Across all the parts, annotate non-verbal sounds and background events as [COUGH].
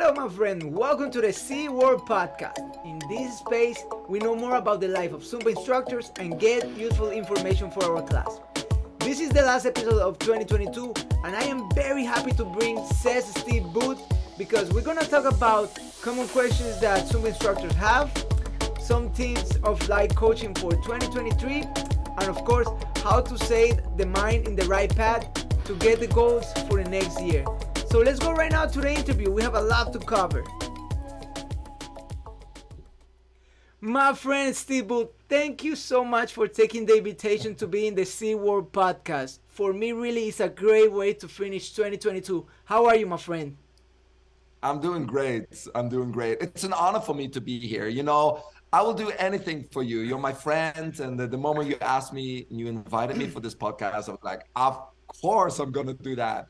Hello, my friend. Welcome to the Z World Podcast. In this space, we know more about the life of Zumba instructors and get useful information for our class. This is the last episode of 2022, and I am very happy to bring ZES Steve Boedt because we're gonna talk about common questions that Zumba instructors have, some tips of life coaching for 2023, and of course, how to set the mind in the right path to get the goals for the next year. So let's go right now to the interview. We have a lot to cover. My friend Steve thank you so much for taking the invitation to be in the Z World podcast. For me, really, it's a great way to finish 2022. How are you, my friend? I'm doing great. I'm doing great. It's an honor for me to be here. You know, I will do anything for you. You're my friend. And the, the moment you asked me, and you invited me for this podcast, I was like, of course I'm going to do that.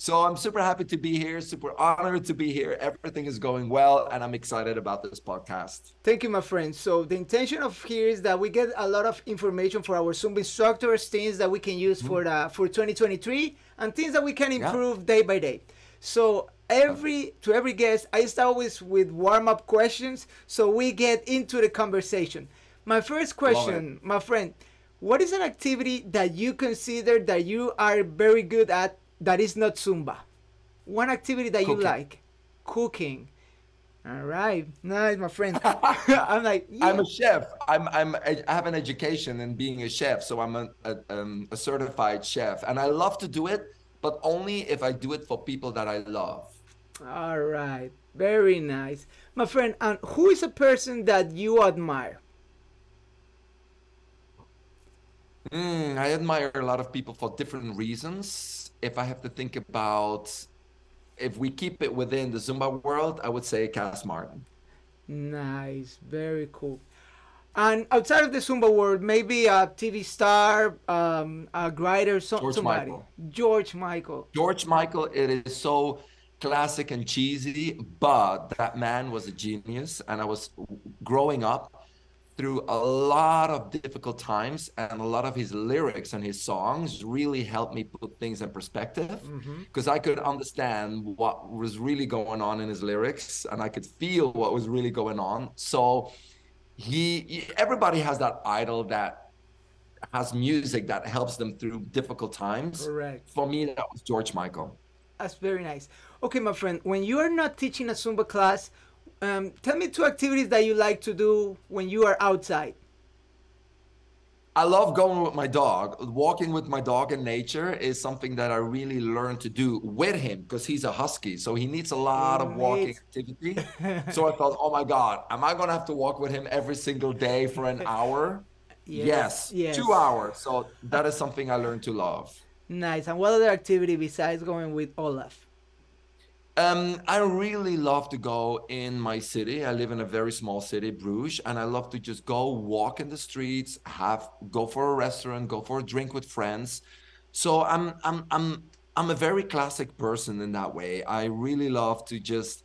So I'm super happy to be here, super honored to be here. Everything is going well, and I'm excited about this podcast. Thank you, my friend. So the intention of here is that we get a lot of information for our Zumba instructors, things that we can use mm-hmm. for the for 2023, and things that we can improve yeah. day by day. So every to every guest, I start always with warm up questions, so we get into the conversation. My first question, my friend, what is an activity that you consider that you are very good at that is not Zumba. One activity that Cooking. you like. Cooking. All right, nice, my friend. [LAUGHS] I'm like, yeah. I'm a chef. I'm, I'm, I have an education in being a chef, so I'm a, a, um, a certified chef, and I love to do it, but only if I do it for people that I love. All right, very nice, my friend. And who is a person that you admire? Mm, I admire a lot of people for different reasons if I have to think about if we keep it within the Zumba world, I would say Kass Martin. Nice, very cool. And outside of the Zumba world, maybe a TV star, um, a writer, so, George somebody. Michael. George Michael. George Michael. It is so classic and cheesy, but that man was a genius. And I was growing up through a lot of difficult times and a lot of his lyrics and his songs really helped me put things in perspective because mm-hmm. I could understand what was really going on in his lyrics and I could feel what was really going on. So he everybody has that idol that has music that helps them through difficult times. Correct. For me that was George Michael. That's very nice. Okay, my friend, when you are not teaching a Zumba class, um, tell me two activities that you like to do when you are outside. I love going with my dog. Walking with my dog in nature is something that I really learned to do with him because he's a husky. So he needs a lot of walking activity. [LAUGHS] so I thought, oh my God, am I going to have to walk with him every single day for an hour? [LAUGHS] Yes, yes, yes. Two hours. So that is something I learned to love. Nice. And what other activity besides going with Olaf? Um, I really love to go in my city. I live in a very small city, Bruges, and I love to just go walk in the streets, have go for a restaurant, go for a drink with friends. So I'm I'm I'm I'm a very classic person in that way. I really love to just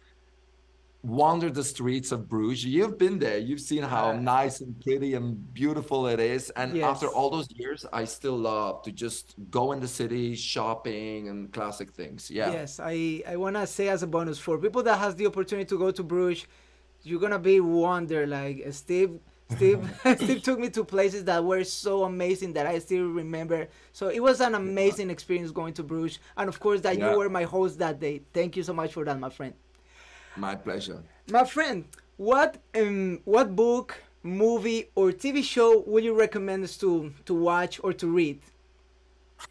wander the streets of Bruges. You've been there. You've seen how nice and pretty and beautiful it is. And yes. after all those years, I still love to just go in the city, shopping and classic things. Yeah. Yes, I I want to say as a bonus for people that has the opportunity to go to Bruges, you're gonna be wonder like Steve. Steve [LAUGHS] [LAUGHS] Steve took me to places that were so amazing that I still remember. So it was an amazing experience going to Bruges, and of course that yeah. you were my host that day. Thank you so much for that, my friend. My pleasure. My friend, what um, what book, movie, or TV show would you recommend us to to watch or to read?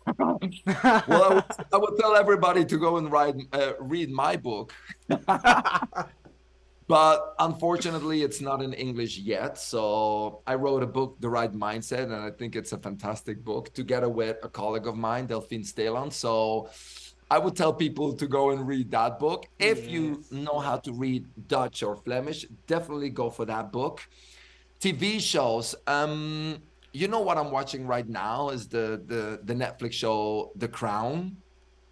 [LAUGHS] well, I would, I would, tell everybody to go and write, uh, read my book. [LAUGHS] but unfortunately, it's not in English yet. So I wrote a book, The Right Mindset, and I think it's a fantastic book together with a colleague of mine, Delphine Steland. So I would tell people to go and read that book. If yes. you know how to read Dutch or Flemish, definitely go for that book. TV shows. Um, you know what I'm watching right now is the the the Netflix show The Crown.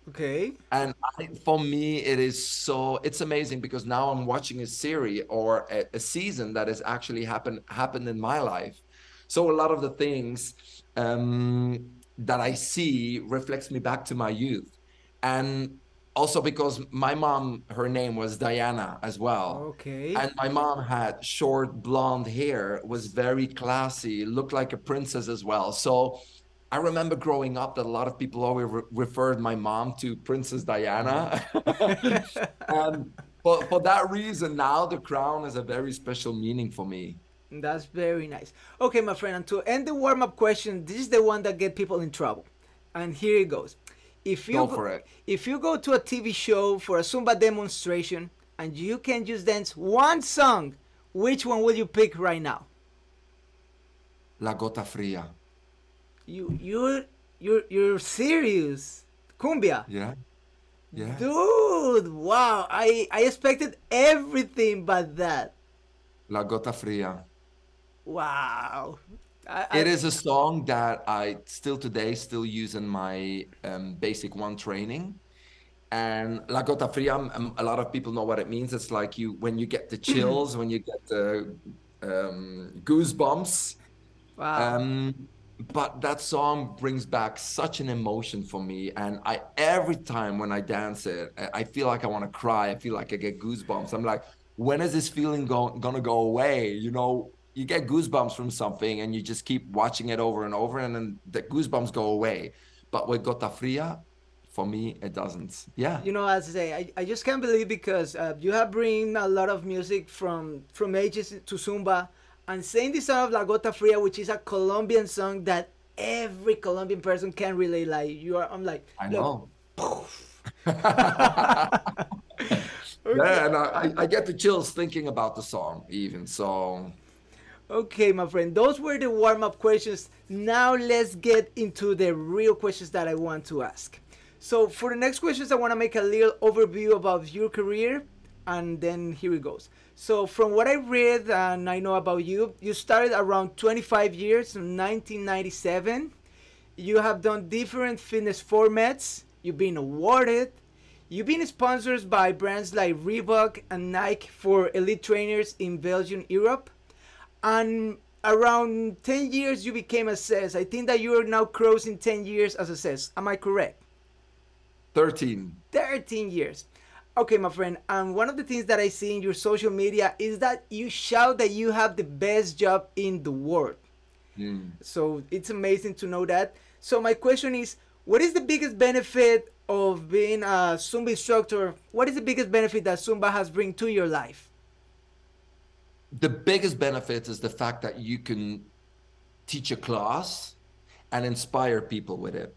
Okay. And I, for me, it is so it's amazing because now I'm watching a series or a, a season that has actually happened happened in my life. So a lot of the things um, that I see reflects me back to my youth and also because my mom, her name was Diana as well. Okay. And my mom had short blonde hair, was very classy, looked like a princess as well. So I remember growing up that a lot of people always re- referred my mom to Princess Diana. Mm-hmm. [LAUGHS] and for, for that reason, now the crown has a very special meaning for me. That's very nice. Okay, my friend, and to end the warm up question, this is the one that get people in trouble. And here it goes. If you go, go for it. if you go to a TV show for a Zumba demonstration and you can just dance one song, which one will you pick right now? La Gota Fria. You you you're you're serious. Cumbia. Yeah. Yeah. Dude, wow. I I expected everything but that. La Gota Fria. Wow. I, I, it is a song that I still today still use in my um, basic one training. And La Gota Fria, um, a lot of people know what it means. It's like you when you get the [CLEARS THROAT] chills, when you get the um, goosebumps. Wow. Um, but that song brings back such an emotion for me and i every time when i dance it i feel like i want to cry i feel like i get goosebumps i'm like when is this feeling go, gonna go away you know you get goosebumps from something and you just keep watching it over and over and then the goosebumps go away but with gota fria for me it doesn't yeah you know as i say i, I just can't believe because uh, you have bring a lot of music from from ages to zumba and saying the song of La Gota Fria, which is a Colombian song that every Colombian person can relate. Like you are, I'm like, I know. [LAUGHS] [LAUGHS] Okay. Yeah, and I, I get the chills thinking about the song, even so. Okay, my friend, those were the warm up questions. Now let's get into the real questions that I want to ask. So, for the next questions, I want to make a little overview about your career, and then here it goes. So from what I read and I know about you, you started around 25 years in 1997. You have done different fitness formats. You've been awarded. You've been sponsored by brands like Reebok and Nike for elite trainers in Belgium, Europe. And around 10 years you became a ZES. I think that you are now crossing 10 years as a ZES. Am I correct? 13. 13 years. Okay, my friend, and one of the things that I see in your social media is that you shout that you have the best job in the world. Mm. So it's amazing to know that. So my question is, what is the biggest benefit of being a Zumba instructor? What is the biggest benefit that Zumba has bring to your life? The biggest benefit is the fact that you can teach a class and inspire people with it.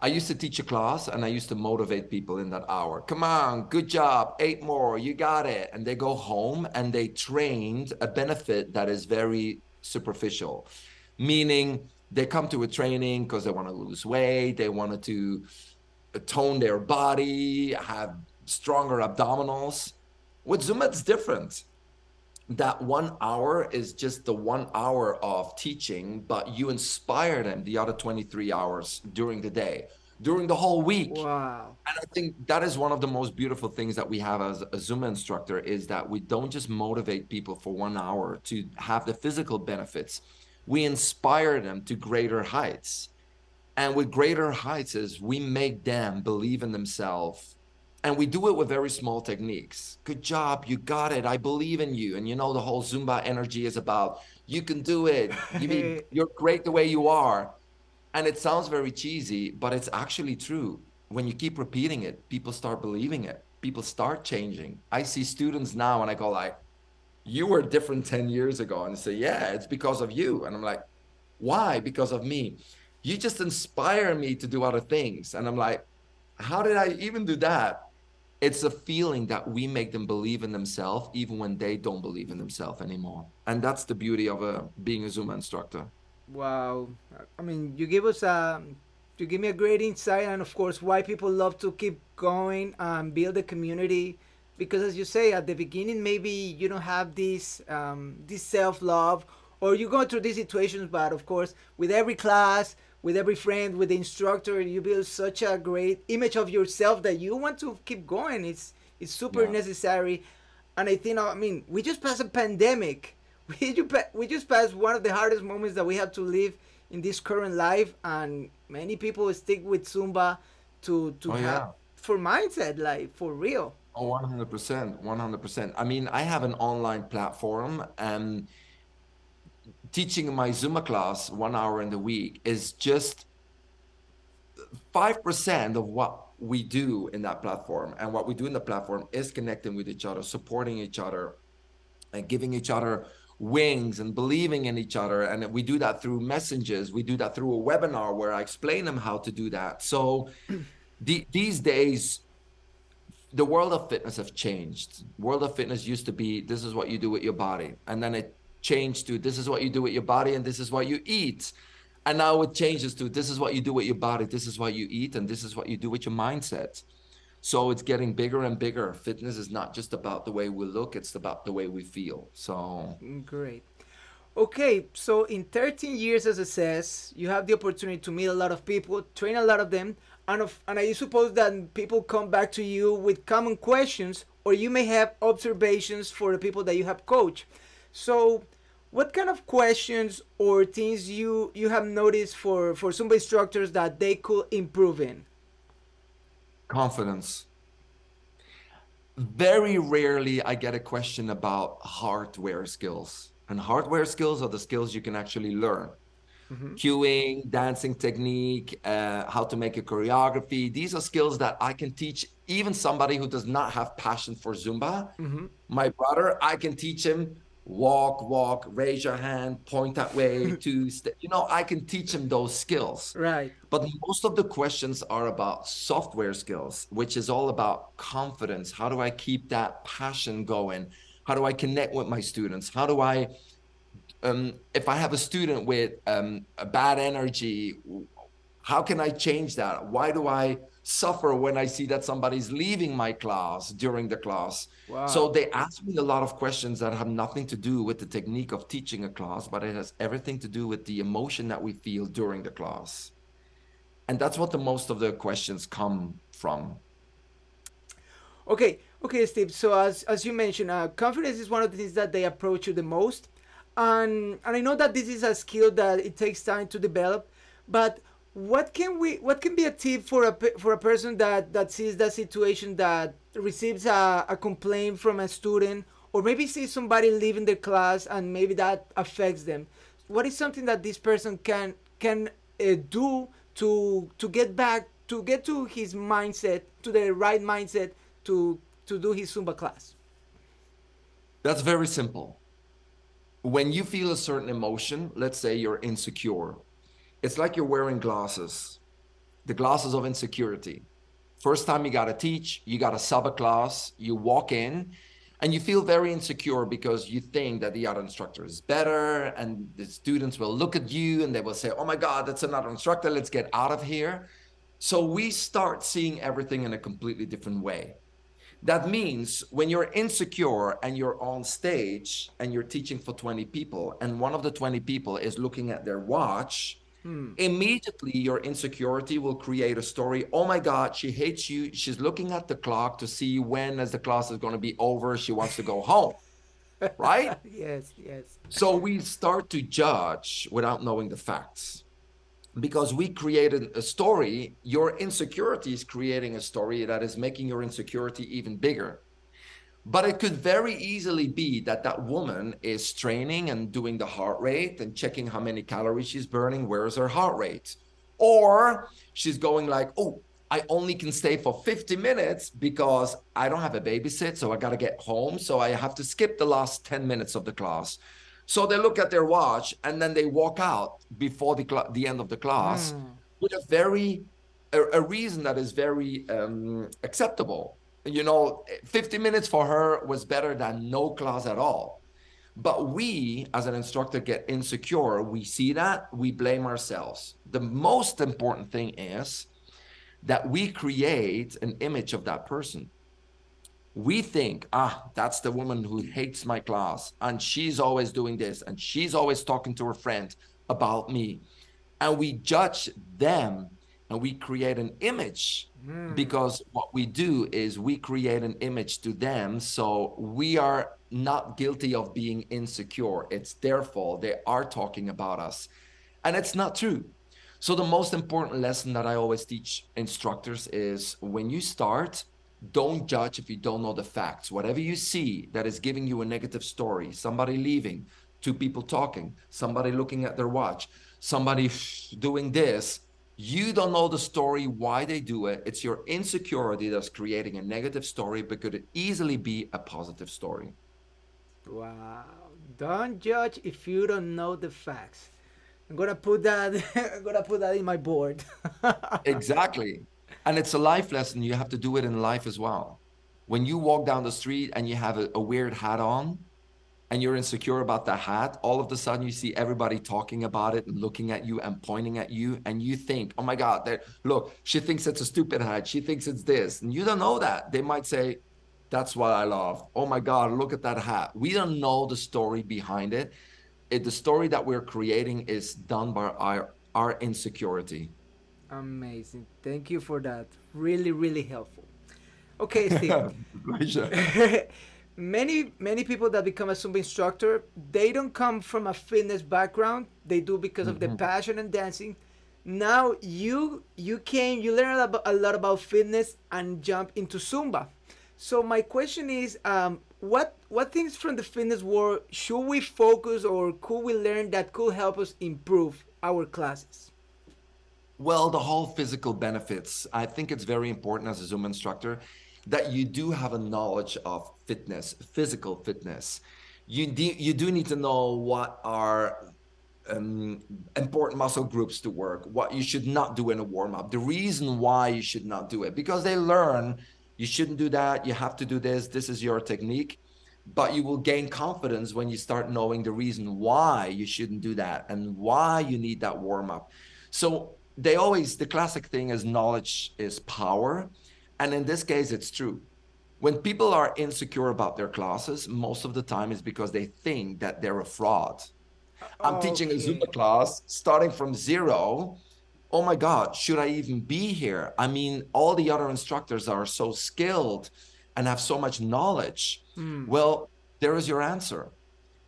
I used to teach a class and I used to motivate people in that hour. Come on, good job, eight more, you got it. And they go home and they trained a benefit that is very superficial, meaning they come to a training because they want to lose weight, they wanted to tone their body, have stronger abdominals. With Zumba, it's different that one hour is just the one hour of teaching, but you inspire them the other 23 hours during the day, during the whole week. Wow. And I think that is one of the most beautiful things that we have as a Zumba instructor is that we don't just motivate people for one hour to have the physical benefits. We inspire them to greater heights. And with greater heights is we make them believe in themselves and we do it with very small techniques. Good job, you got it. I believe in you. And you know the whole Zumba energy is about you can do it. You mean, [LAUGHS] you're great the way you are. And it sounds very cheesy, but it's actually true. When you keep repeating it, people start believing it. People start changing. I see students now and I go like, you were different 10 years ago. And they say, yeah, it's because of you. And I'm like, why? Because of me. You just inspire me to do other things. And I'm like, how did I even do that? It's a feeling that we make them believe in themselves even when they don't believe in themselves anymore. And that's the beauty of a, being a zumba instructor. Wow. I mean you give us a you give me a great insight and of course why people love to keep going and build a community. Because as you say at the beginning maybe you don't have this um, this self-love or you go through these situations but of course with every class with every friend, with the instructor, you build such a great image of yourself that you want to keep going. It's it's super yeah. necessary, and I think I mean we just passed a pandemic. [LAUGHS] We just we just passed one of the hardest moments that we have to live in this current life, and many people stick with Zumba to to oh, have yeah. for mindset, like for real. Oh, 100%. 100%. I mean, I have an online platform and teaching my Zumba class one hour in the week is just 5% of what we do in that platform. And what we do in the platform is connecting with each other, supporting each other, and giving each other wings and believing in each other. And we do that through messages. We do that through a webinar where I explain them how to do that. So [CLEARS THROAT] the, these days, the world of fitness have changed. World of fitness used to be this is what you do with your body, and then it changed to this is what you do with your body, and this is what you eat, and now it changes to this is what you do with your body, this is what you eat, and this is what you do with your mindset. So it's getting bigger and bigger. Fitness is not just about the way we look; it's about the way we feel. So great. Okay, so in 13 years as it says, you have the opportunity to meet a lot of people, train a lot of them, and, of, and I suppose that people come back to you with common questions, or you may have observations for the people that you have coached. So, what kind of questions or things you you have noticed for for Zumba instructors that they could improve in? Confidence. Very rarely I get a question about hardware skills, and hardware skills are the skills you can actually learn mm-hmm. cueing, dancing technique, uh, how to make a choreography. These are skills that I can teach even somebody who does not have passion for Zumba. Mm-hmm. My brother, I can teach him walk, walk, raise your hand, point that way, [LAUGHS] to you know, I can teach them those skills. Right. But most of the questions are about software skills, which is all about confidence. How do I keep that passion going? How do I connect with my students? How do I um, if I have a student with um, a bad energy, how can I change that? Why do I suffer when I see that somebody's leaving my class during the class? Wow. So they ask me a lot of questions that have nothing to do with the technique of teaching a class, but it has everything to do with the emotion that we feel during the class. And that's what the most of the questions come from. Okay, okay, Steve. So as as you mentioned, uh, confidence is one of the things that they approach you the most and and I know that this is a skill that it takes time to develop, but what can we what can be a tip for a for a person that that sees that situation that receives a, a complaint from a student or maybe sees somebody leaving the class and maybe that affects them? What is something that this person can can uh, do to to get back to get to his mindset to the right mindset to to do his zumba class? That's very simple. When you feel a certain emotion, let's say you're insecure, it's like you're wearing glasses, the glasses of insecurity. First time you got to teach, you got to sub a class, you walk in and you feel very insecure because you think that the other instructor is better and the students will look at you and they will say, oh my God, that's another instructor, let's get out of here. So we start seeing everything in a completely different way. That means when you're insecure and you're on stage and you're teaching for 20 people, and one of the 20 people is looking at their watch, hmm. immediately your insecurity will create a story. Oh my God, she hates you. She's looking at the clock to see when, as the class is going to be over, she wants to go home. [LAUGHS] right? yes, yes. So we start to judge without knowing the facts because we created a story, your insecurity is creating a story that is making your insecurity even bigger. But it could very easily be that that woman is training and doing the heart rate and checking how many calories she's burning, where's her heart rate? Or she's going like, oh, I only can stay for 50 minutes because I don't have a babysit, so I got to get home. So I have to skip the last 10 minutes of the class. So they look at their watch and then they walk out before the cl- the end of the class mm. with a very a, a, reason that is very um, acceptable. You know, 50 minutes for her was better than no class at all. But we, as an instructor, get insecure. We see that, we blame ourselves. The most important thing is that we create an image of that person we think, ah, that's the woman who hates my class, and she's always doing this, and she's always talking to her friend about me. And we judge them and we create an image mm. because what we do is we create an image to them. So we are not guilty of being insecure. It's their fault. They are talking about us. And it's not true. So the most important lesson that I always teach instructors is when you start, don't judge if you don't know the facts. Whatever you see that is giving you a negative story, somebody leaving, two people talking, somebody looking at their watch, somebody doing this, you don't know the story, why they do it. It's your insecurity that's creating a negative story, but could easily be a positive story. Wow. Don't judge if you don't know the facts. I'm gonna put that [LAUGHS] I'm gonna put that in my board. [LAUGHS] exactly. And it's a life lesson. You have to do it in life as well. When you walk down the street and you have a, a weird hat on, and you're insecure about the hat, all of a sudden you see everybody talking about it and looking at you and pointing at you, and you think, "Oh my God, look, she thinks it's a stupid hat. She thinks it's this," and you don't know that. They might say, "That's what I love." Oh my God, look at that hat. We don't know the story behind it. it the story that we're creating is done by our our insecurity. Amazing. Thank you for that. Really, really helpful. Okay, Steve. [LAUGHS] Pleasure. [LAUGHS] many many people that become a Zumba instructor, they don't come from a fitness background. They do because of mm-hmm. the passion and dancing. Now you you came, you learn a lot about fitness and jump into Zumba. So my question is, um, what what things from the fitness world should we focus or could we learn that could help us improve our classes? Well, the whole physical benefits. I think it's very important as a Zumba instructor that you do have a knowledge of fitness, physical fitness. You do, you do need to know what are um, important muscle groups to work, what you should not do in a warm up, the reason why you should not do it, because they learn you shouldn't do that, you have to do this, this is your technique. But you will gain confidence when you start knowing the reason why you shouldn't do that and why you need that warm up. So they always, the classic thing is knowledge is power and in this case, it's true. When people are insecure about their classes, most of the time is because they think that they're a fraud. I'm okay. teaching a Zumba class starting from zero. Oh my God, should I even be here? I mean, all the other instructors are so skilled and have so much knowledge. Mm. Well, there is your answer.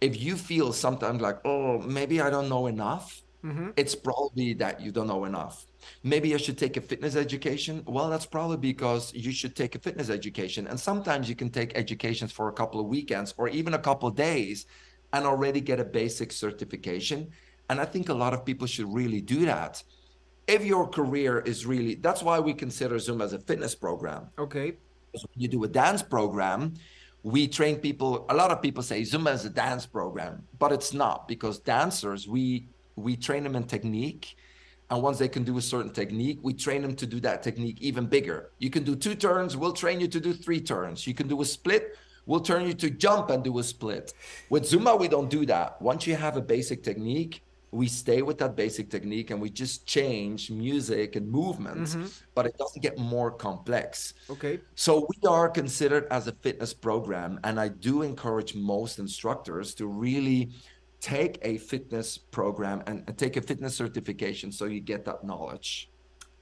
If you feel sometimes like, oh, maybe I don't know enough, mm-hmm. it's probably that you don't know enough. Maybe I should take a fitness education. Well, that's probably because you should take a fitness education. And sometimes you can take educations for a couple of weekends or even a couple of days and already get a basic certification. And I think a lot of people should really do that. If your career is really, that's why we consider Zumba as a fitness program. Okay. When you do a dance program, we train people. A lot of people say Zumba is a dance program, but it's not because dancers, we we train them in technique and once they can do a certain technique, we train them to do that technique even bigger. You can do two turns, we'll train you to do three turns. You can do a split, we'll turn you to jump and do a split. With Zumba, we don't do that. Once you have a basic technique, we stay with that basic technique and we just change music and movements, mm-hmm. but it doesn't get more complex. Okay. So we are considered as a fitness program, and I do encourage most instructors to really take a fitness program and, and take a fitness certification so you get that knowledge.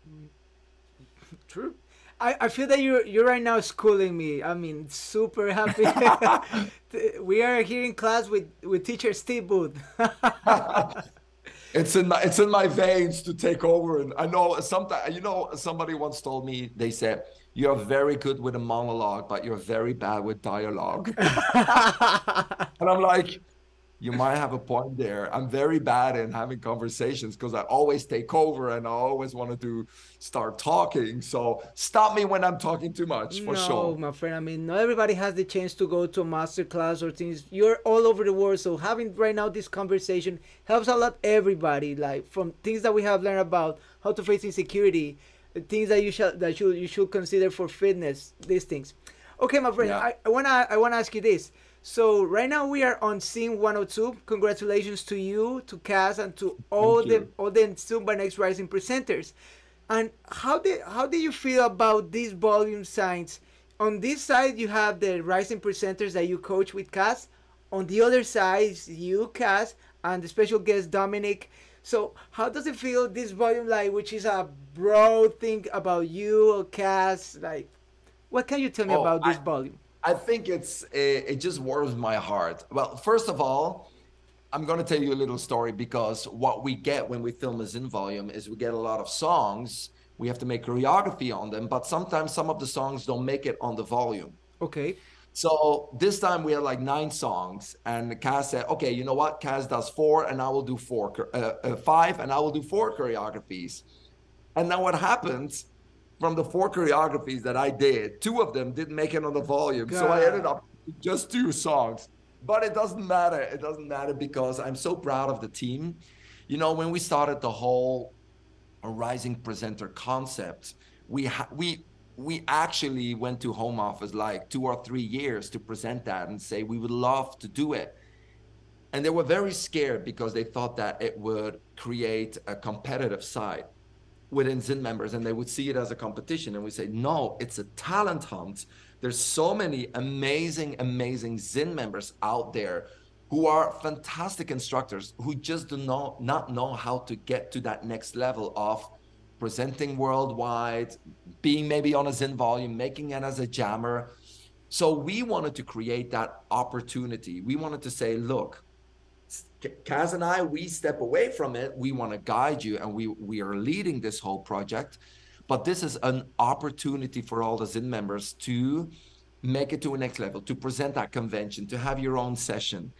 [LAUGHS] True. I, I feel that you're you're right now schooling me. I mean, super happy. [LAUGHS] [LAUGHS] we are here in class with with teacher Steve Boedt. it's in my, it's in my veins to take over, and I know sometimes you know somebody once told me they said you're very good with a monologue, but you're very bad with dialogue. and I'm like, you might have a point there. I'm very bad in having conversations because I always take over and I always wanted to start talking. So stop me when I'm talking too much, for no, sure. No, my friend. I mean, not everybody has the chance to go to a master class or things. You're all over the world, so having right now this conversation helps a lot. Everybody, like from things that we have learned about how to face insecurity, uh, things that you should that you you should consider for fitness. These things. Okay, my friend. Yeah. I, I wanna I wanna ask you this. So right now we are on Zin 102. Congratulations to you, to Kass, and to all Thank the you. all the Zumba Next Rising presenters. And how did how do you feel about these volume signs? On this side you have the rising presenters that you coach with Kass. On the other side you, Kass, and the special guest Dominic. So how does it feel this volume like, which is a broad thing about you, or Kass? Like, what can you tell me oh, about this I, volume? I think it's it, it just warms my heart. Well, first of all, I'm going to tell you a little story because what we get when we film a Zin volume is we get a lot of songs. We have to make choreography on them, but sometimes some of the songs don't make it on the volume. Okay. So this time we had like nine songs, and Kass said, "Okay, you know what? Kass does four, and I will do four, uh, uh, five, and I will do four choreographies." And now what happens? From the four choreographies that I did, two of them didn't make it on the volume, God. so I ended up just two songs. But it doesn't matter. It doesn't matter because I'm so proud of the team. You know, when we started the whole rising presenter concept, we ha- we we actually went to home office like two or three years to present that and say we would love to do it and they were very scared because they thought that it would create a competitive side within zin members and they would see it as a competition and we say no it's a talent hunt there's so many amazing amazing zin members out there who are fantastic instructors who just do not not know how to get to that next level of presenting worldwide, being maybe on a Zin volume, making it as a jammer. So we wanted to create that opportunity. We wanted to say, look, Kass and I, we step away from it. We want to guide you, and we we are leading this whole project. But this is an opportunity for all the Zin members to make it to a next level, to present at convention, to have your own session.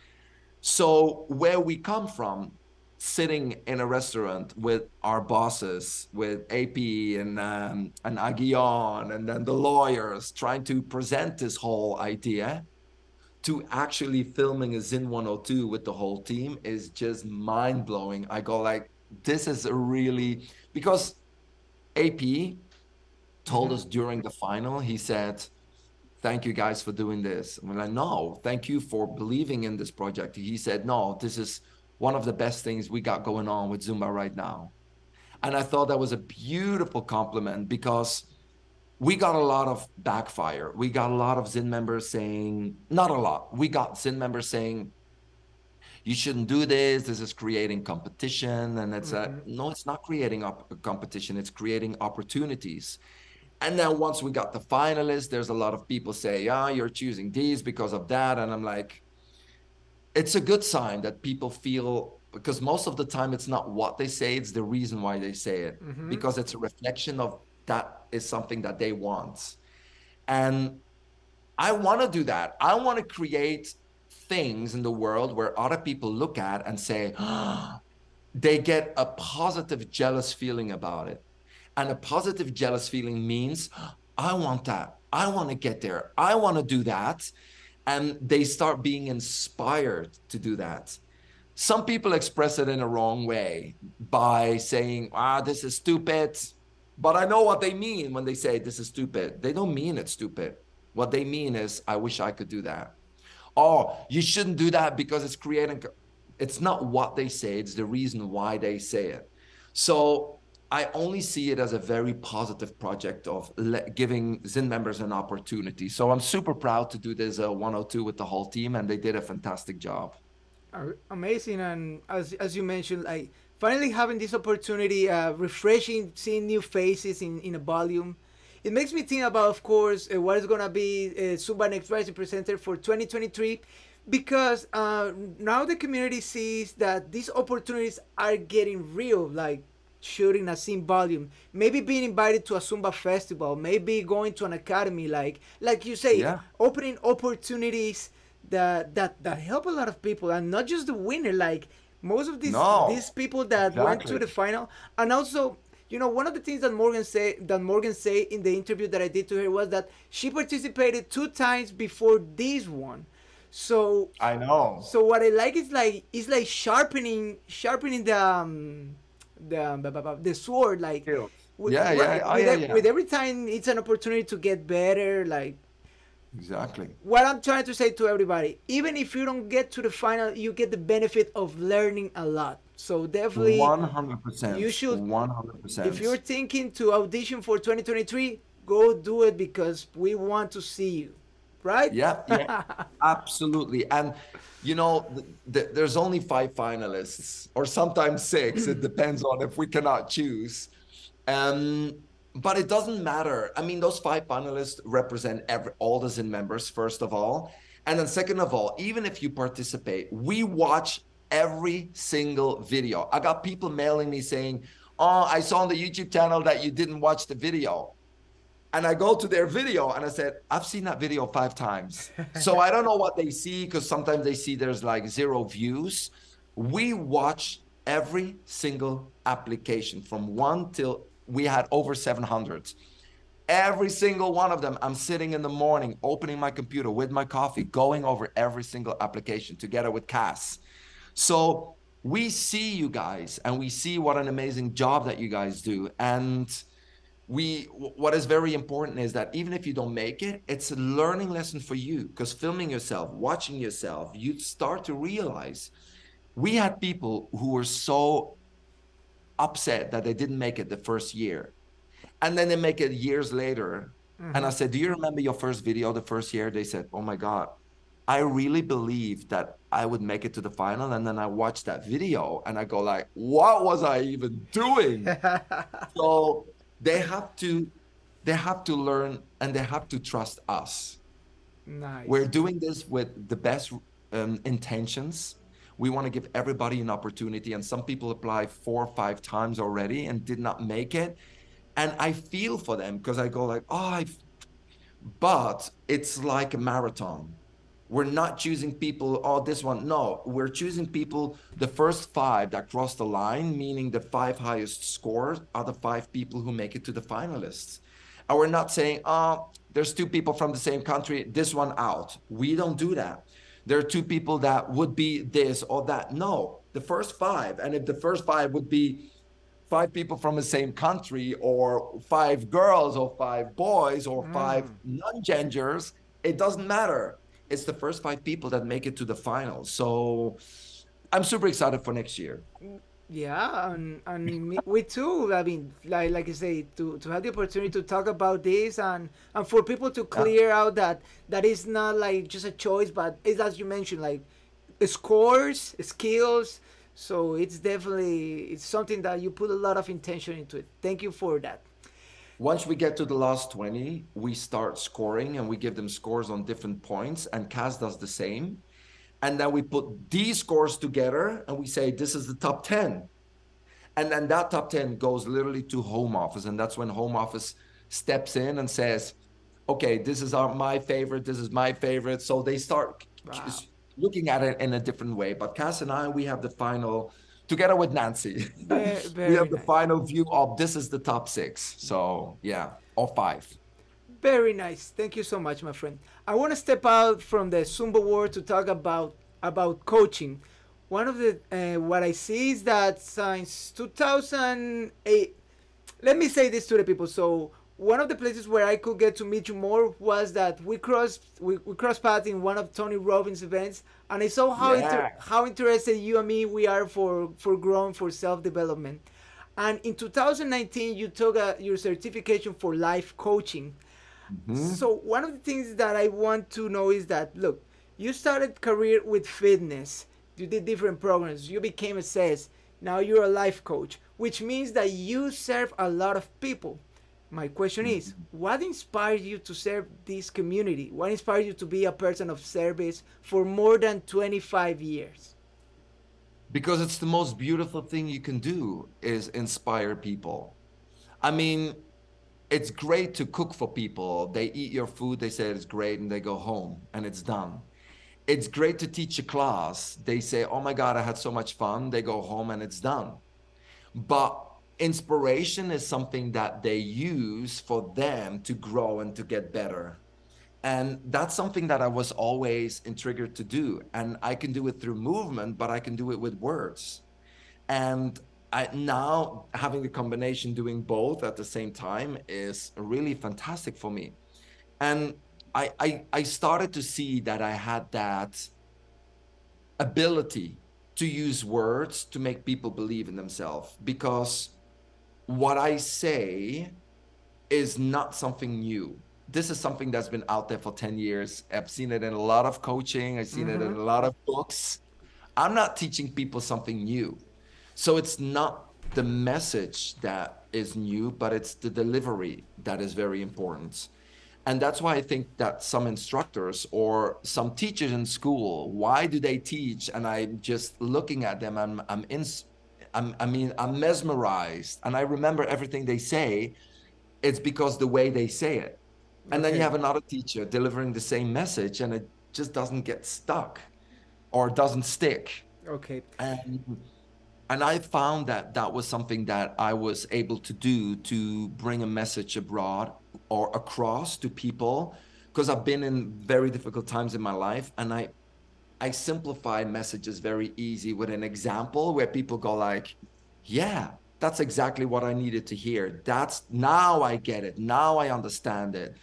So where we come from sitting in a restaurant with our bosses, with AP and um, and Aghion, and then the lawyers, trying to present this whole idea, to actually filming a Zin 102 with the whole team is just mind blowing. I go like, this is a really because AP told mm-hmm. us during the final, he said. Thank you guys for doing this. I'm like, no, thank you for believing in this project. He said, no, this is one of the best things we got going on with Zumba right now. And I thought that was a beautiful compliment because we got a lot of backfire. We got a lot of Zin members saying, not a lot, we got Zin members saying, you shouldn't do this. This is creating competition. And it's mm-hmm. a, no, it's not creating up competition. It's creating opportunities. And then once we got the finalists, there's a lot of people say, yeah, you're choosing these because of that. And I'm like, it's a good sign that people feel because most of the time it's not what they say it's the reason why they say it mm-hmm. because it's a reflection of that is something that they want. And i want to do that. I want to create things in the world where other people look at and say oh, [GASPS] they get a positive jealous feeling about it. And a positive jealous feeling means [GASPS] i want that. I want to get there. I want to do that. And they start being inspired to do that. Some people express it in a wrong way by saying, ah, this is stupid. But I know what they mean when they say this is stupid. They don't mean it's stupid. What they mean is, I wish I could do that. Oh, you shouldn't do that because it's creating. It's not what they say, it's the reason why they say it. So I only see it as a very positive project of le- giving Zin members an opportunity. So I'm super proud to do this uh, 102 with the whole team, and they did a fantastic job. Amazing, and as as you mentioned, like finally having this opportunity, uh, refreshing, seeing new faces in in a volume. It makes me think about, of course, uh, what is gonna be uh, Zumba Next Rising Presenter for 2023 because uh, now the community sees that these opportunities are getting real like shooting a Zin volume, maybe being invited to a Zumba festival, maybe going to an academy, like like you say, yeah. opening opportunities that that that help a lot of people, and not just the winner. Like most of these no, these people that exactly. went to the final, and also. You know, one of the things that Morgan say that Morgan say in the interview that I did to her was that she participated two times before this one. So I know. So what I like is like it's like sharpening sharpening the um, the the sword like with, yeah, yeah, oh, with, yeah, yeah. with every time it's an opportunity to get better like exactly. What i'm trying to say to everybody even if you don't get to the final you get the benefit of learning a lot. So definitely 100% you should 100% if you're thinking to audition for 2023 go do it because we want to see you right? Yeah, [LAUGHS] yeah. Absolutely. And you know, th- th- there's only five finalists, or sometimes six. it depends on if we cannot choose. Um, but it doesn't matter. I mean, those five finalists represent every, all the Zin members, first of all. And then, second of all, even if you participate, we watch every single video. I got people mailing me saying, Oh, I saw on the YouTube channel that you didn't watch the video. And I go to their video and I said, I've seen that video five times. [LAUGHS] so I don't know what they see because sometimes they see there's like zero views. We watch every single application from one till we had over 700 every single one of them i'm sitting in the morning opening my computer with my coffee going over every single application together with kass. So we see you guys and we see what an amazing job that you guys do. And we what is very important is that even if you don't make it it's a learning lesson for you. Because filming yourself watching yourself you start to realize we had people who were so upset that they didn't make it the first year. And then they make it years later. Mm-hmm. and i said do you remember your first video the first year? They said oh my god. I really believed that i would make it to the final. And then i watched that video and i go like what was i even doing? [LAUGHS] So they have to they have to learn and they have to trust us. Nice. we're doing this with the best um, intentions we want to give everybody an opportunity and some people apply four or five times already and did not make it. And i feel for them because i go like oh I've... but it's like a marathon. We're not choosing people oh this one no. We're choosing people the first five that cross the line meaning the five highest scores are the five people who make it to the finalists. And we're not saying oh there's two people from the same country this one out. We don't do that there are two people that would be this or that. No, the first five. And if the first five would be five people from the same country or five girls or five boys or mm. five non-genders, it doesn't matter. It's the first five people that make it to the final. So I'm super excited for next year. Yeah, and, and me, we too. I mean, like like I say, to, to have the opportunity to talk about this and and for people to clear yeah. out that that is not like just a choice, but it's as you mentioned, like scores, skills. So it's definitely it's something that you put a lot of intention into it. Thank you for that. Once we get to the last 20, we start scoring and we give them scores on different points, and Kass does the same and then we put these scores together and we say this is the top 10 and then that top 10 goes literally to home office. And that's when home office steps in and says okay this is our my favorite this is my favorite. So they start wow. looking at it in a different way. But kass and i we have the final together with nancy very, [LAUGHS] very we have nice. the final view of this is the top six. So yeah or five very nice. Thank you so much, my friend. I want to step out from the Zumba world to talk about about coaching. One of the uh, what I see is that since 2008, let me say this to the people. So one of the places where I could get to meet you more was that we crossed we, we crossed paths in one of Tony Robbins events, and I saw how yeah. inter- how interested you and me we are for for growing for self development. And in 2019, you took a, your certification for life coaching. Mm-hmm. So one of the things that I want to know is that look, you started career with fitness. You did different programs. You became a ZES. Now you're a life coach, which means that you serve a lot of people. My question mm-hmm. is, what inspired you to serve this community? What inspired you to be a person of service for more than 25 years? Because it's the most beautiful thing you can do is inspire people. I mean, it's great to cook for people. They eat your food, they say it's great, and they go home and it's done. It's great to teach a class. They say, Oh my God, I had so much fun. They go home and it's done. But inspiration is something that they use for them to grow and to get better. And that's something that I was always intrigued to do. And I can do it through movement, but I can do it with words. And I, now having the combination doing both at the same time is really fantastic for me. And I, I i started to see that i had that ability to use words to make people believe in themselves because what i say is not something new. This is something that's been out there for 10 years. I've seen it in a lot of coaching. I've seen mm-hmm. it in mm-hmm. a lot of books. I'm not teaching people something new so it's not the message that is new, but it's the delivery that is very important. and that's why i think that some instructors or some teachers in school why do they teach? And i'm just looking at them i'm i'm in I'm, i mean i'm mesmerized. And i remember everything they say it's because the way they say it. And okay. then you have another teacher delivering the same message and it just doesn't get stuck or doesn't stick. Okay. And and I found that that was something that I was able to do to bring a message abroad or across to people because I've been in very difficult times in my life and I I simplify messages very easy with an example where people go like, yeah, that's exactly what I needed to hear. That's now I get it. Now I understand it.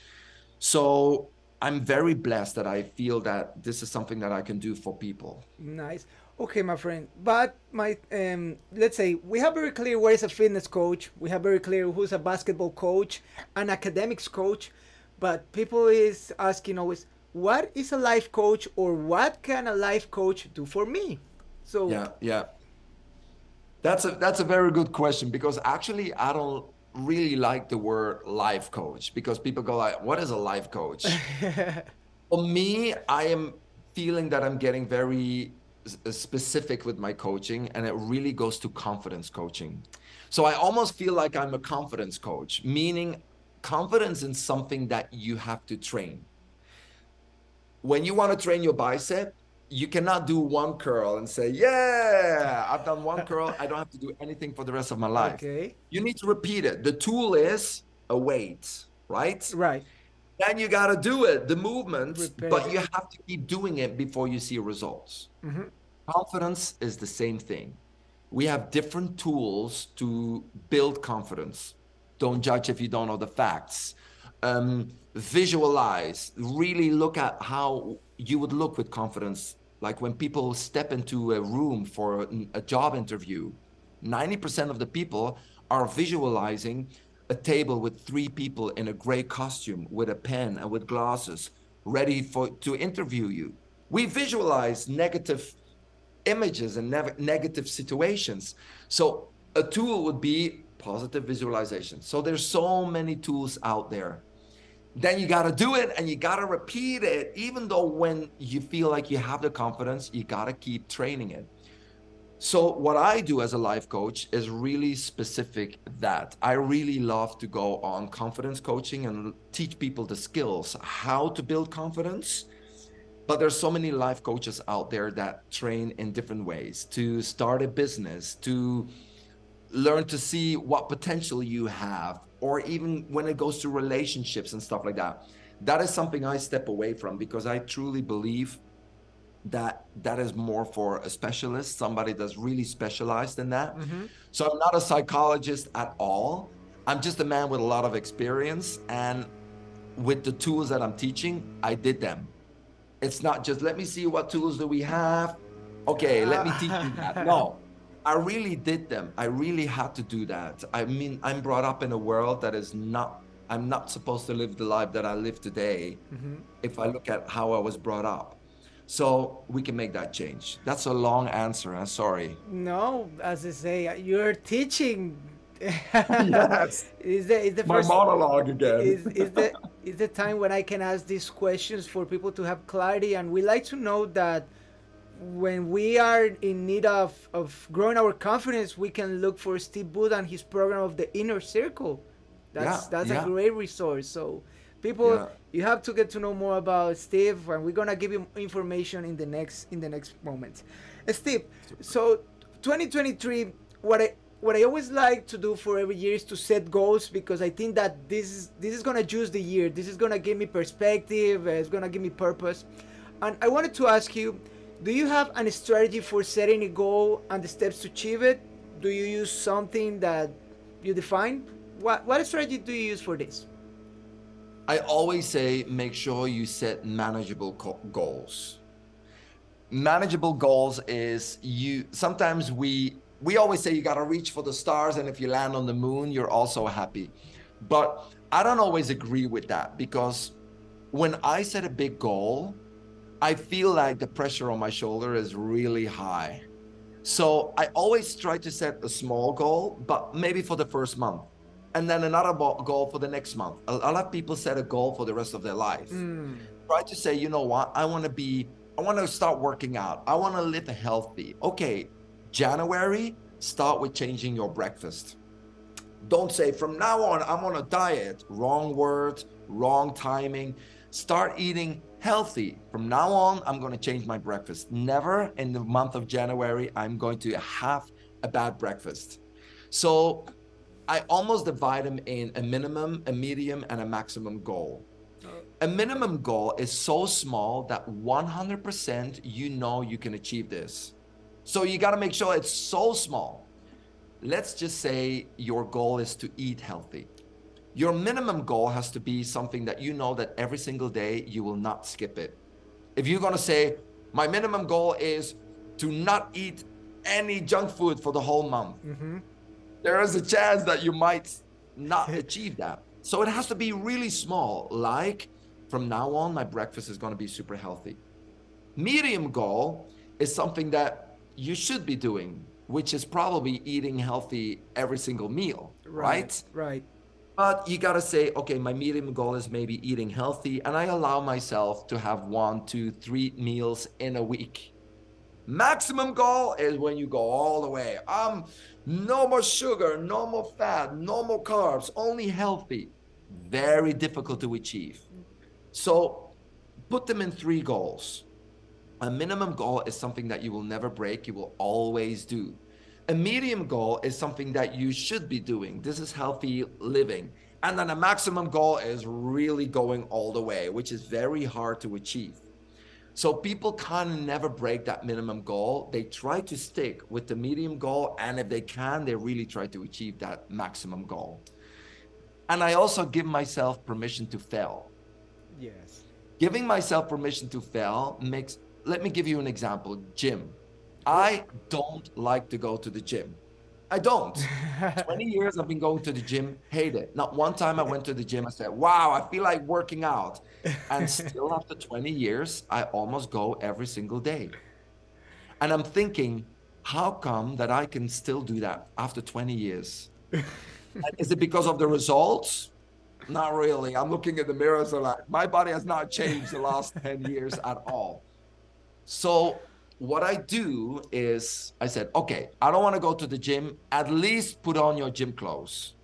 So I'm very blessed that I feel that this is something that I can do for people. Nice. Okay, my friend. But my um, let's say we have very clear what is a fitness coach. We have very clear who's a basketball coach, an academics coach. But people is asking always, what is a life coach, or what can a life coach do for me? So yeah, yeah. That's a that's a very good question because actually I don't really like the word life coach because people go like, what is a life coach? [LAUGHS] for me, I am feeling that I'm getting very Uh, specific with my coaching and it really goes to confidence coaching. So i almost feel like i'm a confidence coach meaning confidence in something that you have to train. When you want to train your bicep you cannot do one curl and say yeah i've done one curl. I don't have to do anything for the rest of my life. Okay. You need to repeat it. The tool is a weight right? Right then you got to do it the movement but you have to keep doing it before you see results. Mm-hmm. confidence is the same thing. We have different tools to build confidence. Don't judge if you don't know the facts. Um, visualize really look at how you would look with confidence. Like when people step into a room for a job interview 90% of the people are visualizing a table with three people in a gray costume with a pen and with glasses ready for to interview you. We visualize negative images and ne- negative situations. So a tool would be positive visualization. So there's so many tools out there. Then you got to do it and you got to repeat it even though when you feel like you have the confidence you got to keep training it so what I do as a life coach is really specific that I really love to go on confidence coaching and teach people the skills how to build confidence. But there's so many life coaches out there that train in different ways to start a business, to learn to see what potential you have, or even when it goes to relationships and stuff like that. That is something I step away from because I truly believe that that is more for a specialist, somebody that's really specialized in that. Mm-hmm. So I'm not a psychologist at all. I'm just a man with a lot of experience and with the tools that I'm teaching, I did them. It's not just let me see what tools do we have. Okay, let me teach you that. No. [LAUGHS] I really did them. I really had to do that. I mean, I'm brought up in a world that is not I'm not supposed to live the life that I live today mm-hmm. if I look at how I was brought up. So we can make that change. That's a long answer. I'm sorry. No, as I say, you're teaching. yes. [LAUGHS] is the, is the My first, monologue again. is, is the is the time when I can ask these questions for people to have clarity, and we like to know that when we are in need of, of growing our confidence, we can look for Steve Boedt and his program of the inner circle. That's Yeah, that's yeah. a great resource. So people Yeah. you have to get to know more about Steve and we're gonna give you information in the next in the next moment. Steve, so 2023 what I what I always like to do for every year is to set goals because I think that this is this is gonna juice the year. This is gonna give me perspective. uh, It's gonna give me purpose. And I wanted to ask you, do you have a strategy for setting a goal and the steps to achieve it? Do you use something that you define? What what strategy do you use for this? I always say make sure you set manageable co- goals. Manageable goals is you sometimes we we always say you got to reach for the stars and if you land on the moon you're also happy. But I don't always agree with that because when I set a big goal, I feel like the pressure on my shoulder is really high. So I always try to set a small goal, but maybe for the first month and then another goal for the next month. A lot of people set a goal for the rest of their life. Mm. Try to say, you know what, I want to be, I want to start working out. I want to live healthy. Okay, January, start with changing your breakfast. Don't say from now on I'm on a diet. Wrong word, wrong timing. Start eating healthy. From now on, I'm going to change my breakfast. Never in the month of January, I'm going to have a bad breakfast. So I almost divide them in a minimum, a medium, and a maximum goal. A minimum goal is so small that 100% you know you can achieve this. So you got to make sure it's so small. Let's just say your goal is to eat healthy. Your minimum goal has to be something that you know that every single day you will not skip it. If you're going to say, my minimum goal is to not eat any junk food for the whole month, mm-hmm. There is a chance that you might not [LAUGHS] achieve that. So it has to be really small, like from now on, my breakfast is going to be super healthy. Medium goal is something that you should be doing, which is probably eating healthy every single meal, right? Right. right. But you got to say, okay, my medium goal is maybe eating healthy, and I allow myself to have one, two, three meals in a week. Maximum goal is when you go all the way. Um, no more sugar, no more fat, no more carbs, only healthy. Very difficult to achieve. So put them in three goals. A minimum goal is something that you will never break, you will always do. A medium goal is something that you should be doing. This is healthy living. And then a maximum goal is really going all the way, which is very hard to achieve. So people kind of never break that minimum goal. They try to stick with the medium goal. And if they can, they really try to achieve that maximum goal. And I also give myself permission to fail. Yes. Giving myself permission to fail makes, let me give you an example gym. I don't like to go to the gym. I don't. 20 years I've been going to the gym, hate it. Not one time I went to the gym, I said, wow, I feel like working out. And still after 20 years, I almost go every single day. And I'm thinking, how come that I can still do that after 20 years? Is it because of the results? Not really. I'm looking in the mirror, so like my body has not changed the last 10 years at all. So what I do is I said, okay, I don't want to go to the gym. At least put on your gym clothes.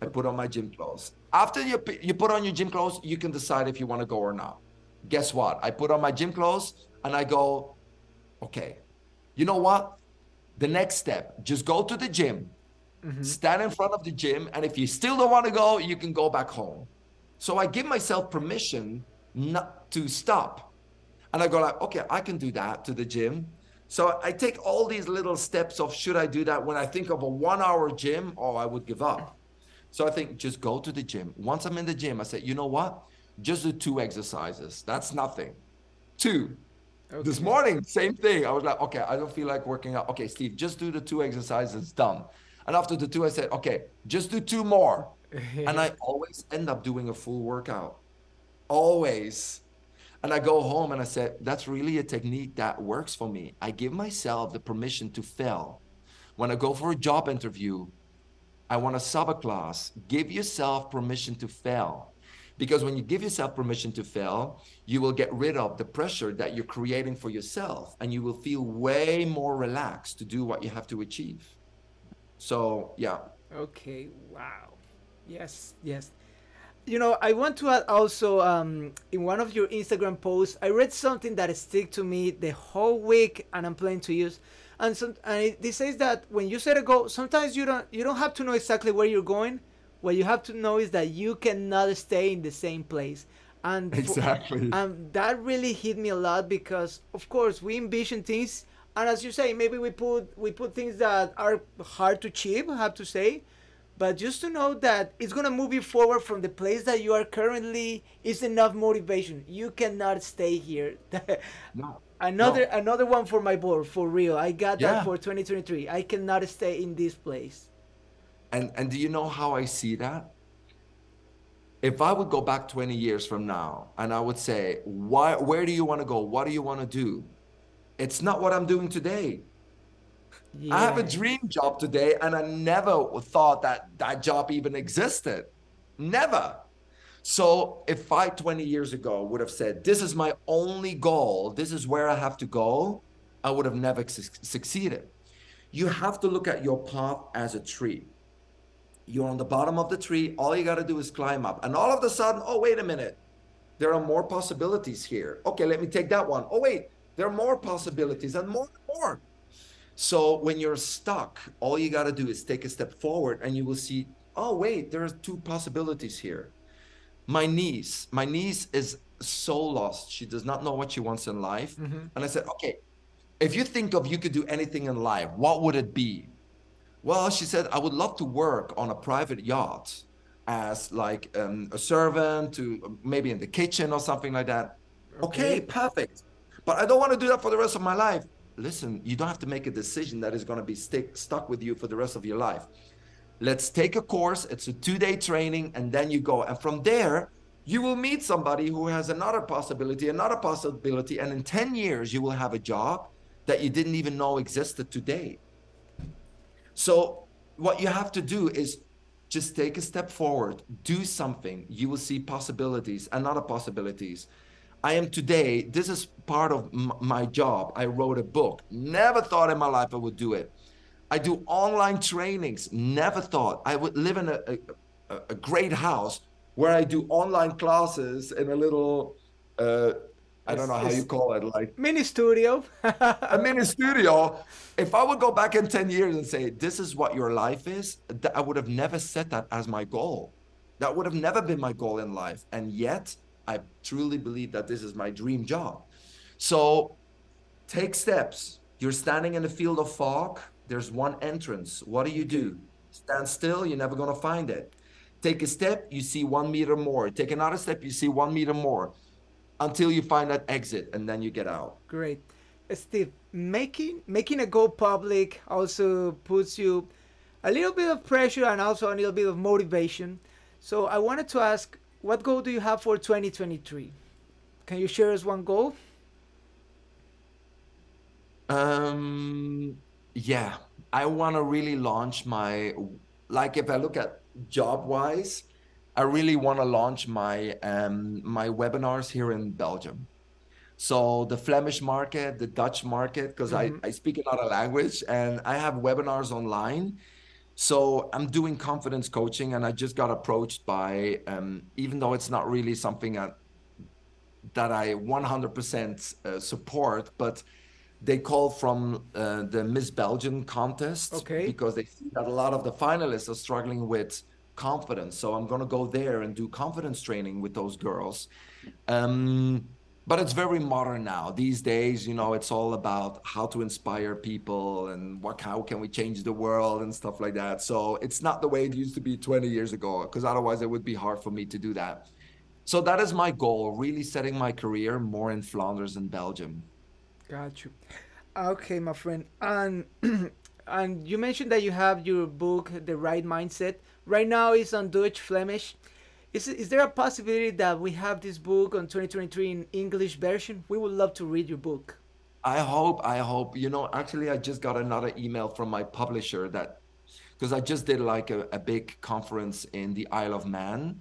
I put on my gym clothes. After you, you put on your gym clothes, you can decide if you want to go or not. Guess what? I put on my gym clothes and I go, okay, you know what? The next step, just go to the gym, mm-hmm. stand in front of the gym. And if you still don't want to go, you can go back home. So I give myself permission not to stop and I go like, okay, I can do that to the gym. So I take all these little steps of should I do that when I think of a one hour gym, oh, I would give up. So I think just go to the gym. Once I'm in the gym, I say, you know what? Just do two exercises. That's nothing. Two. Okay. This morning, same thing. I was like, okay, I don't feel like working out. Okay, Steve, just do the two exercises, done. And after the two, I said, okay, just do two more. [LAUGHS] and I always end up doing a full workout. Always. And I go home and I said, that's really a technique that works for me. I give myself the permission to fail. When I go for a job interview, I want to sub a class. Give yourself permission to fail. Because when you give yourself permission to fail, you will get rid of the pressure that you're creating for yourself and you will feel way more relaxed to do what you have to achieve. So, yeah. Okay, wow. Yes, yes you know, I want to add also um, in one of your Instagram posts, I read something that stick to me the whole week, and I'm planning to use. And, some, and it, this says that when you set a goal, sometimes you don't you don't have to know exactly where you're going. What you have to know is that you cannot stay in the same place. And [LAUGHS] exactly. For, and that really hit me a lot because, of course, we envision things, and as you say, maybe we put we put things that are hard to achieve. I have to say, but just to know that it's gonna move you forward from the place that you are currently is enough motivation. You cannot stay here. [LAUGHS] no. Another no. another one for my board for real. I got yeah. that for 2023. I cannot stay in this place. And and do you know how I see that? If I would go back 20 years from now and I would say, why where do you want to go? What do you want to do? It's not what I'm doing today Yeah. I have a dream job today, and I never thought that that job even existed. Never. So if I 20 years ago would have said, This is my only goal, this is where I have to go, I would have never su- succeeded. You have to look at your path as a tree. You're on the bottom of the tree, all you got to do is climb up. And all of a sudden, oh, wait a minute, there are more possibilities here. Okay, let me take that one. Oh, wait, there are more possibilities and more and more. So when you're stuck, all you got to do is take a step forward and you will see, oh, wait, there are two possibilities here. My niece, my niece is so lost. She does not know what she wants in life. Mm-hmm. And I said, okay, if you think of you could do anything in life, what would it be? Well, she said, I would love to work on a private yacht as like um, a servant to maybe in the kitchen or something like that. Okay. okay, perfect. But I don't want to do that for the rest of my life listen, you don't have to make a decision that is going to be stick, stuck with you for the rest of your life. Let's take a course. It's a two day training, and then you go. And from there, you will meet somebody who has another possibility, another possibility. And in 10 years, you will have a job that you didn't even know existed today. So, what you have to do is just take a step forward, do something. You will see possibilities and other possibilities. I am today, this is part of m- my job. I wrote a book. Never thought in my life I would do it. I do online trainings. Never thought I would live in a, a, a great house where I do online classes in a little, uh, I don't know how you call it, like mini studio. a [LAUGHS] mini studio. If I would go back in 10 years and say, this is what your life is, I would have never set that as my goal. That would have never been my goal in life. And yet, I truly believe that this is my dream job. So take steps. You're standing in a field of fog. There's one entrance. What do you do? Stand still. You're never going to find it. Take a step. You see one meter more. Take another step. You see one meter more until you find that exit and then you get out. Great. Uh, Steve, making making a go public also puts you a little bit of pressure and also a little bit of motivation. So I wanted to ask what goal do you have for 2023? Can you share us one goal? Um, yeah, I want to really launch my, like if I look at job wise, I really want to launch my um, my webinars here in Belgium. So the Flemish market, the Dutch market, because mm-hmm. I, I speak another language and I have webinars online so I'm doing confidence coaching, and I just got approached by, um, even though it's not really something that, that I 100% uh, support, but they called from uh, the Miss Belgium contest okay. because they see that a lot of the finalists are struggling with confidence. So I'm going to go there and do confidence training with those girls. Um, but it's very modern now. These days you know it's all about how to inspire people and what how can we change the world and stuff like that. So it's not the way it used to be 20 years ago because otherwise it would be hard for me to do that. So that is my goal really setting my career more in flanders and belgium. Got you. Okay my friend and [CLEARS THROAT] and you mentioned that you have your book the right mindset. Right now it's on dutch flemish is, is there a possibility that we have this book on 2023 in English version? We would love to read your book. I hope, I hope. You know, actually, I just got another email from my publisher that, because I just did like a, a big conference in the Isle of Man,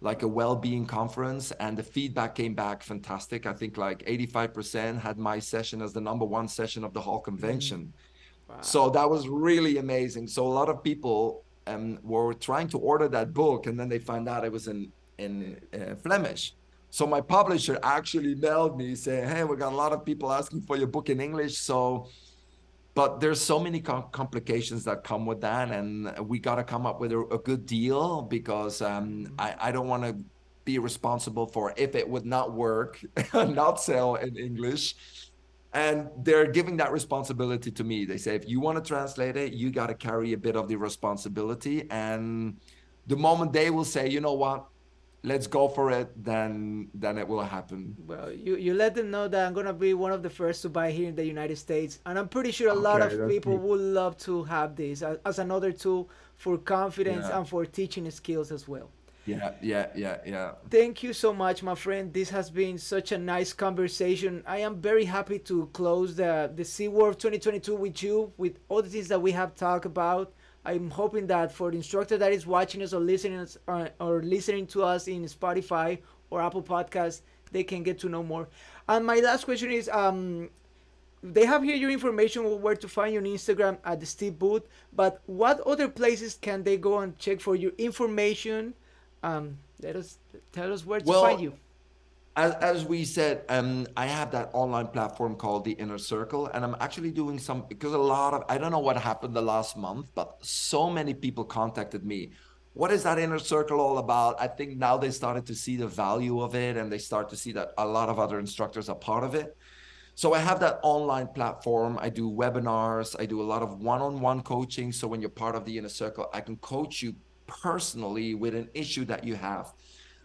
like a well-being conference, and the feedback came back fantastic. I think like 85% had my session as the number one session of the whole convention. Mm. Wow. So that was really amazing. So a lot of people um, were trying to order that book, and then they found out it was in in uh, Flemish. So my publisher actually mailed me saying, "Hey, we got a lot of people asking for your book in English." So, but there's so many com- complications that come with that, and we got to come up with a, a, good deal because um, I, I don't want to be responsible for if it would not work, [LAUGHS] not sell in English and they're giving that responsibility to me. They say if you want to translate it you got to carry a bit of the responsibility. And the moment they will say you know what? Let's go for it then then it will happen. Well you you let them know that i'm going to be one of the first to buy here in the united states. And i'm pretty sure a okay, lot of people would love to have this as, as another tool for confidence yeah. and for teaching skills as well Yeah, yeah, yeah, yeah. Thank you so much, my friend. This has been such a nice conversation. I am very happy to close the the Z World 2022 with you, with all the things that we have talked about. I'm hoping that for the instructor that is watching us or listening us, uh, or listening to us in Spotify or Apple Podcasts, they can get to know more. And my last question is, um, they have here your information where to find you on Instagram at the Steve Boedt. But what other places can they go and check for your information? Um, let us tell us where to well, find you. As, as we said, um, I have that online platform called the Inner Circle, and I'm actually doing some because a lot of I don't know what happened the last month, but so many people contacted me. What is that inner circle all about? I think now they started to see the value of it, and they start to see that a lot of other instructors are part of it. So I have that online platform. I do webinars. I do a lot of one-on-one coaching. So when you're part of the inner circle, I can coach you personally with an issue that you have,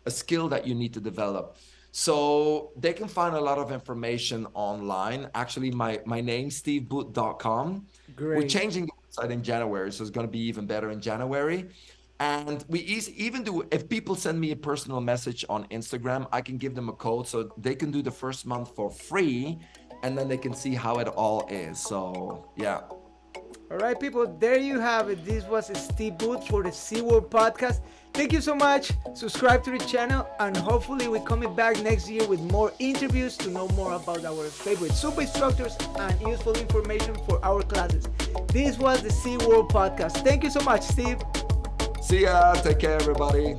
a skill that you need to develop. So they can find a lot of information online. Actually, my my name steveboedt.com. Great. We're changing the website in January, so it's going to be even better in January. And we even do if people send me a personal message on Instagram, I can give them a code so they can do the first month for free, and then they can see how it all is. So yeah. All right, people, there you have it. This was Steve Boedt for the Z World podcast. Thank you so much. Subscribe to the channel, and hopefully, we're coming back next year with more interviews to know more about our favorite SUPA instructors and useful information for our classes. This was the Z World podcast. Thank you so much, Steve. See ya. Take care, everybody.